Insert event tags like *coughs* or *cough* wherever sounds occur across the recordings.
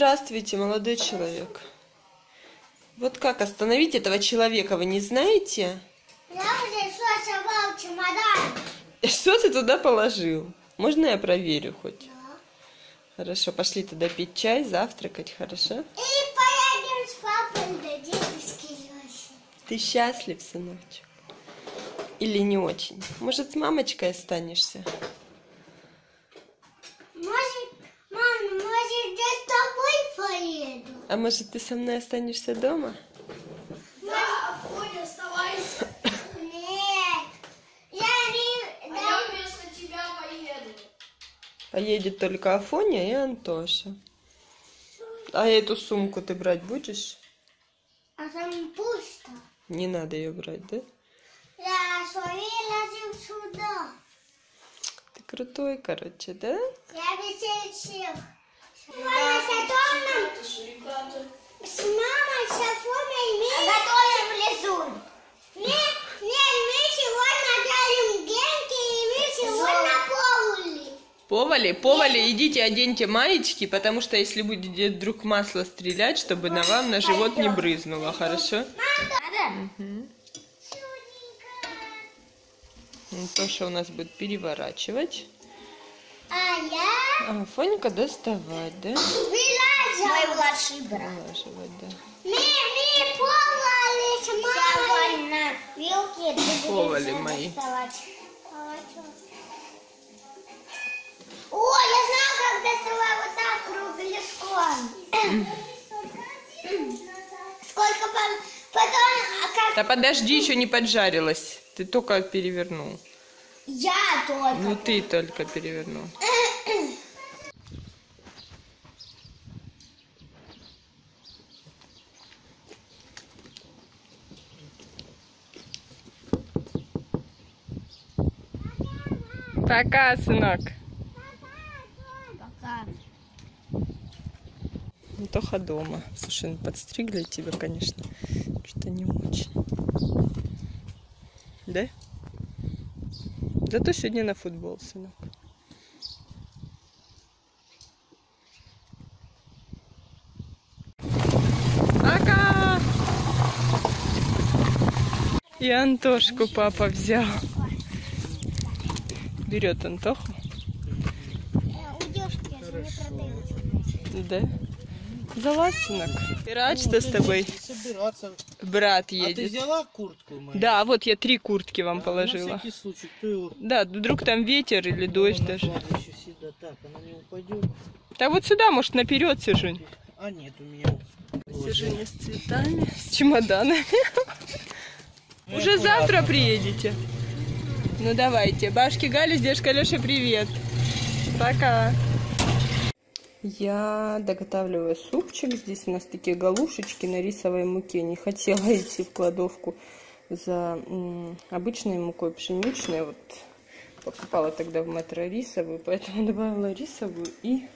Здравствуйте, молодой человек. Вот как остановить этого человека, вы не знаете? *laughs* Что ты туда положил? Можно я проверю хоть? Да. Хорошо, пошли туда пить чай, завтракать, хорошо? И поедем с папой до дедушки Лёши. Ты счастлив, сыночек? Или не очень? Может, с мамочкой останешься? Может, мама, может, я с тобой поеду? А может, ты со мной останешься дома? Да, Фоня, оставайся. Нет. Я не... да. вместо тебя поеду. Поедет только Афоня и Антоша. А эту сумку ты брать будешь? А там пусто. Не надо ее брать, да? Я свои ложил сюда. Ты крутой, короче, да? Я всех. Мама с с мамой, с Афоной мы... Готовим лизун. Не, не, мы сегодня делаем генки, и мы сегодня повули. Повали, повали, идите оденьте маечки, потому что если будет вдруг масло стрелять, чтобы на вам на живот не брызнуло, хорошо? Мгм. Антоша у нас будет переворачивать, А я а Фонька доставать, да? вылазила. Мой младший брат. Налаживать, да. Мы, мы мамой. на вилке. ты Повали мои. доставать. О, я знаю, как доставать вот так кругляшком. Сколько по- потом, а как Да подожди, еще не поджарилась. Ты только перевернул. я только. Ну ты только перевернул. *coughs* Пока, сынок. Пока. Антоха дома. Слушай, ну подстригли тебя, конечно. Что-то не очень. Да? Зато сегодня на футбол, сынок. Пока! И Антошку папа взял. Берет Антоху. Да? Залазь, сынок. Ты рад, что с тобой Собираться. брат А ты едет? взяла куртку мою? Да, вот я три куртки вам На положила. всякий случай. Кто его... Да, вдруг там ветер или дождь даже. Еще сюда. Так, она не упадет. Да вот сюда, может, наперед сижу. А нет, у меня... Сижу не с цветами, с чемоданами. Уже завтра приедете? Ну давайте. Бабушке Галя, дедушка Леша, привет. Пока. Я доготавливаю супчик. Здесь у нас такие галушечки на рисовой муке. Не хотела *laughs* идти в кладовку за обычной мукой пшеничной. Вот покупала тогда в метро рисовую, поэтому *laughs* добавила рисовую. И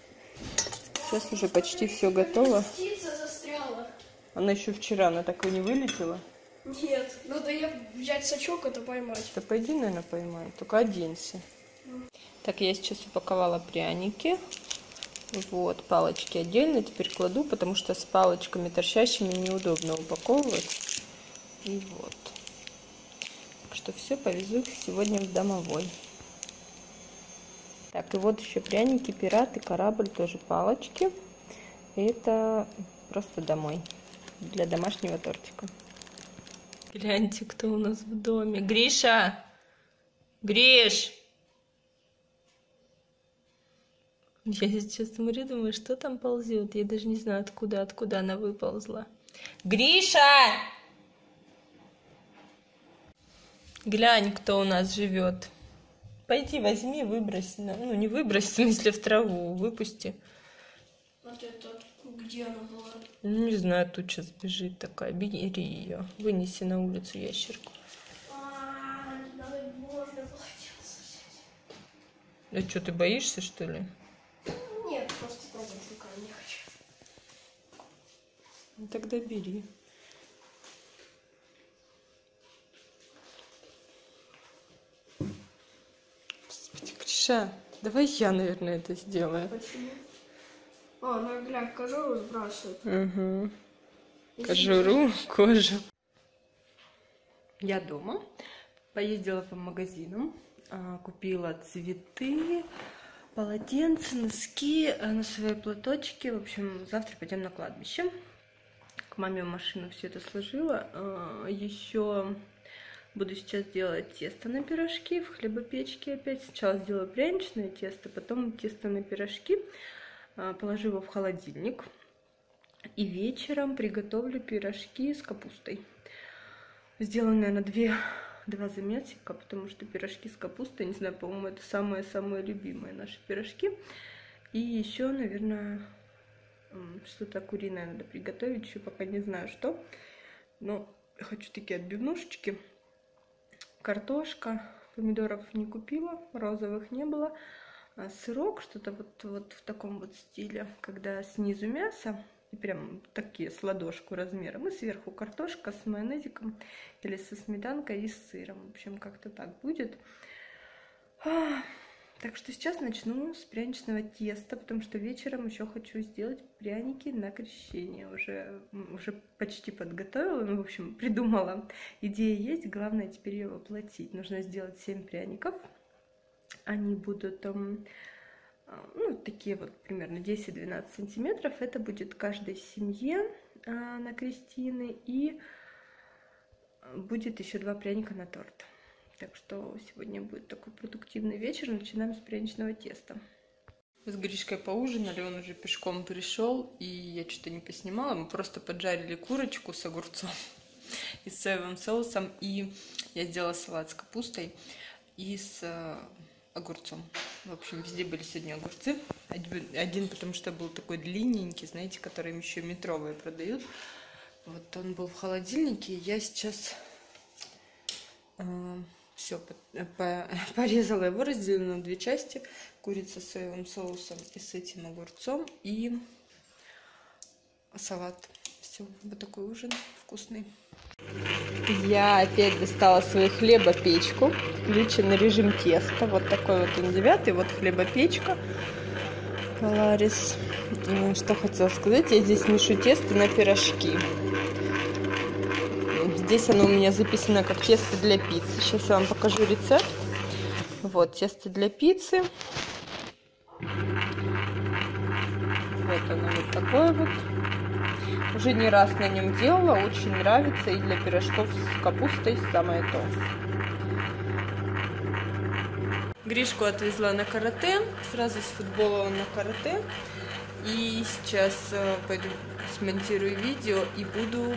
сейчас уже почти все готово. Птица застряла. Она еще вчера, она так и не вылетела. Нет, надо я взять сачок, это поймать. Да пойди, наверное, поймай. Только оденься. Так, я сейчас упаковала пряники. Вот, палочки отдельно теперь кладу, потому что с палочками торчащими неудобно упаковывать. И вот. Так что все, повезу их сегодня в домовой. Так, и вот еще пряники, пираты, корабль, тоже палочки. Это просто домой. Для домашнего тортика. Гляньте, кто у нас в доме. Гриша! Гриш! Я сейчас смотрю, думаю, что там ползет. Я даже не знаю, откуда, откуда она выползла. Гриша! Глянь, кто у нас живет. Пойди возьми, выбрось. Ну, не выбрось, в смысле, в траву. Выпусти. Вот это, где она была? Ну, Не знаю, тут сейчас бежит такая. Бери ее. Вынеси на улицу ящерку. А, надо можно полотенце взять. А что, ты боишься, что ли? Нет, просто трогать руками не хочу. Ну, тогда бери. Господи, Гриша, давай я, наверное, это сделаю. Почему? О, она, гля, кожуру сбрасывает. Угу. Кожуру, кожу. Я дома. Поездила по магазинам. а, Купила цветы, полотенца, носки, а, носовые платочки. В общем, завтра пойдем на кладбище. К маме в машину все это сложила. Еще буду сейчас делать тесто на пирожки в хлебопечке опять. Сначала сделаю пряничное тесто, потом тесто на пирожки. А, Положу его в холодильник. И вечером приготовлю пирожки с капустой. Сделаю, наверное, две, два заметика, потому что пирожки с капустой, не знаю, по-моему, это самые-самые любимые наши пирожки. И еще, наверное, что-то куриное надо приготовить, еще пока не знаю что. Но хочу такие отбивнушечки. Картошка, помидоров не купила, розовых не было. А сырок, что-то вот, вот в таком вот стиле, когда снизу мясо, и прям такие с ладошку размером, и сверху картошка с майонезиком или со сметанкой и с сыром. В общем, как-то так будет. А, Так что сейчас начну с пряничного теста, потому что вечером еще хочу сделать пряники на крещение. Уже, уже почти подготовила, ну, в общем, *laughs* придумала. Идея есть, главное теперь ее воплотить. Нужно сделать 7 пряников. Они будут там, а, ну, такие вот примерно 10-12 сантиметров. Это будет каждой семье а, на крестины. И будет еще два пряника на торт. Так что сегодня будет такой продуктивный вечер. Начинаем с пряничного теста. С Гришкой поужинали, он уже пешком пришел, и я что-то не поснимала. Мы просто поджарили курочку с огурцом *laughs* и с соевым соусом, и я сделала салат с капустой и с э, огурцом. В общем, везде были сегодня огурцы. Один, потому что был такой длинненький, знаете, который им еще метровые продают. Вот он был в холодильнике, я сейчас все *laughs* порезала его, разделила на две части. Курица с соевым соусом и с этим огурцом. И салат. Все, вот такой ужин вкусный. Я опять достала свою хлебопечку. Включен режим теста. Вот такой вот он девятый. Вот хлебопечка. Polaris. И Что хотела сказать, я здесь мешу тесто на пирожки. Здесь оно у меня записано как тесто для пиццы. Сейчас я вам покажу рецепт. Вот, тесто для пиццы. Вот оно вот такое вот. Уже не раз на нем делала, очень нравится. И для пирожков с капустой самое то. Гришку отвезла на карате. Сразу с футбола на карате. И сейчас э, пойду смонтирую видео и буду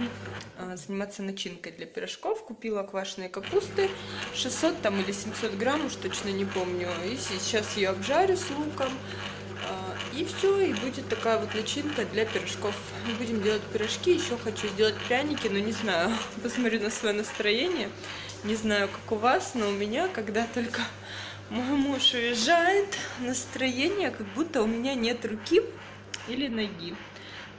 э, заниматься начинкой для пирожков. Купила квашеной капусты 600 там или 700 грамм, уж точно не помню. И сейчас ее обжарю с луком. И все, и будет такая вот начинка для пирожков. Будем делать пирожки, еще хочу сделать пряники, но не знаю, *laughs* посмотрю на свое настроение. Не знаю, как у вас, но у меня, когда только мой муж уезжает, настроение, как будто у меня нет руки или ноги.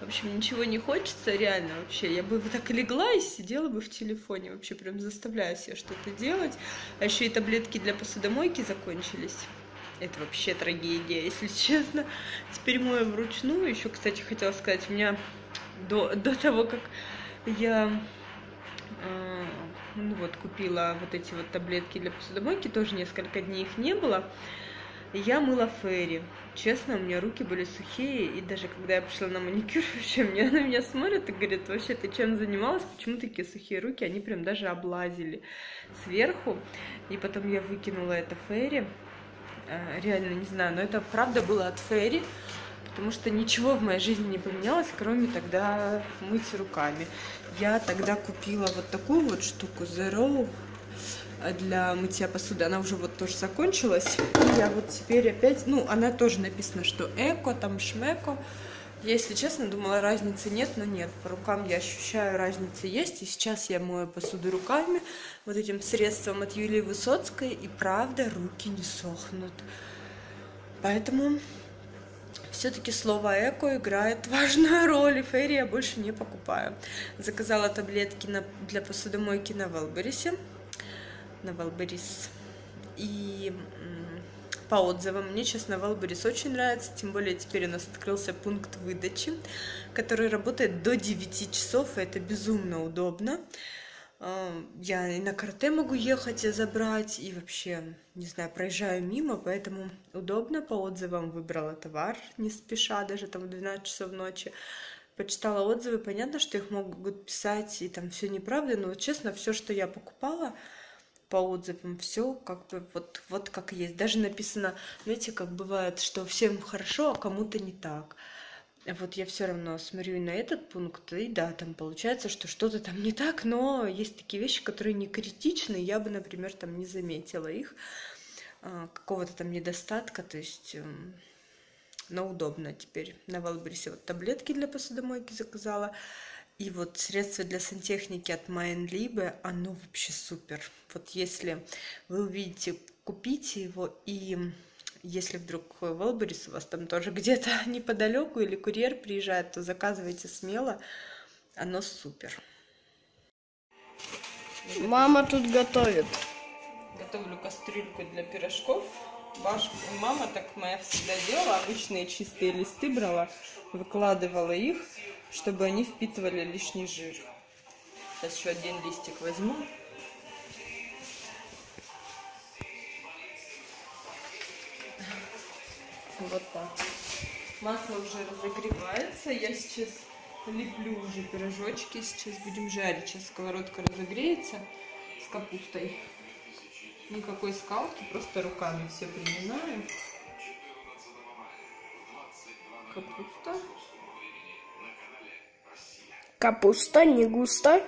В общем, ничего не хочется, реально вообще. Я бы вот так легла и сидела бы в телефоне. Вообще прям заставляю себя что-то делать. А еще и таблетки для посудомойки закончились. Это вообще трагедия, *laughs* если честно. Теперь мою вручную. Еще, кстати, хотела сказать, у меня до, до того, как я э, ну вот, купила вот эти вот таблетки для посудомойки, тоже несколько дней их не было. Я мыла Ферри. Честно, у меня руки были сухие, и даже когда я пришла на маникюр, *laughs* вообще мне на меня смотрят и говорят, вообще ты чем занималась, почему такие сухие руки, они прям даже облазили сверху. И потом я выкинула это Ферри. Э, Реально не знаю, но это правда было от Ферри, потому что ничего в моей жизни не поменялось, кроме тогда мыть руками. Я тогда купила вот такую вот штуку Zero для мытья посуды. Она уже вот тоже закончилась. И я вот теперь опять, ну, она тоже написано, что эко, там шмеко. Если честно, думала, разницы нет, но нет. По рукам я ощущаю, разница есть. И сейчас я мою посуду руками, вот этим средством от Юлии Высоцкой. И правда, руки не сохнут. Поэтому все-таки слово эко играет важную роль, и Fairy я больше не покупаю. Заказала таблетки на, для посудомойки на Wildberries е. На Wildberries. И по отзывам. Мне, честно, Wildberries очень нравится, тем более теперь у нас открылся пункт выдачи, который работает до 9 часов, и это безумно удобно. А, Я и на карате могу ехать и забрать, и вообще, не знаю, проезжаю мимо, поэтому удобно. По отзывам выбрала товар, не спеша, даже там в 12 часов ночи. Почитала отзывы, понятно, что их могут писать, и там все неправда, но вот честно, все, что я покупала, по отзывам все как бы вот, вот как есть. Даже написано, знаете, как бывает, что всем хорошо, а кому-то не так. Вот я все равно смотрю на этот пункт, и да, там получается, что что-то там не так, но есть такие вещи, которые не критичны, я бы, например, там не заметила их, а, какого-то там недостатка, то есть, эм, но удобно теперь. На Валбрисе вот таблетки для посудомойки заказала, и вот средство для сантехники от Майнлибе, оно вообще супер. Вот если вы увидите, купите его, и если вдруг Валберис у вас там тоже *laughs* где-то неподалеку или курьер приезжает, то заказывайте смело, оно супер. Мама тут готовит. Готовлю кастрюльку для пирожков. Баш... Мама так моя всегда делала, обычные чистые листы брала, выкладывала их, чтобы они впитывали лишний жир. Сейчас еще один листик возьму. Вот так. Масло уже разогревается. Я сейчас леплю уже пирожочки. Сейчас будем жарить. Сейчас сковородка разогреется с капустой. Никакой скалки, просто руками все приминаю. Капуста. Капуста, не густо.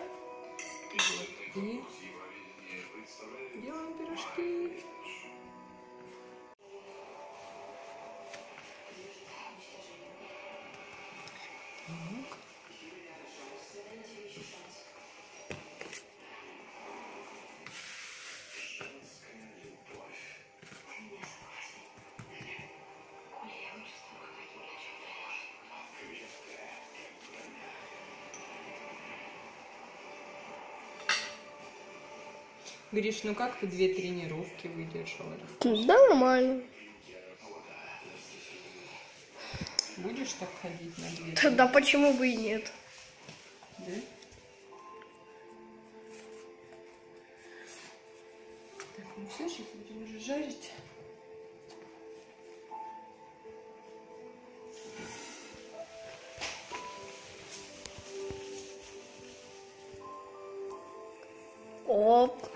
Гриш, ну как ты две тренировки выдержала? Да, нормально. Будешь так ходить на две? Тогда почему бы и нет? Да? Так, ну все, сейчас будем уже жарить. Оп.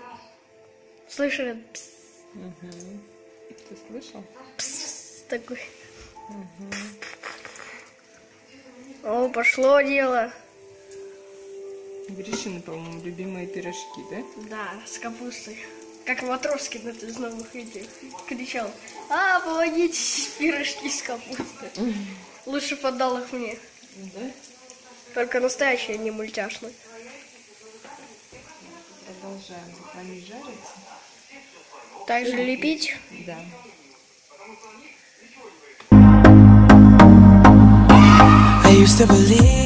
Слышали? Пс, Ты слышал? пс, такой. О, пошло дело. Гришины, по-моему, любимые пирожки, да? Да, с капустой. Как Матроскин это из новых этих кричал. А, помогите, пирожки с капустой. Лучше подал их мне. Да? Только настоящие, не мультяшные. Продолжаем. Они жарятся. Также лепить. Да. I used to believe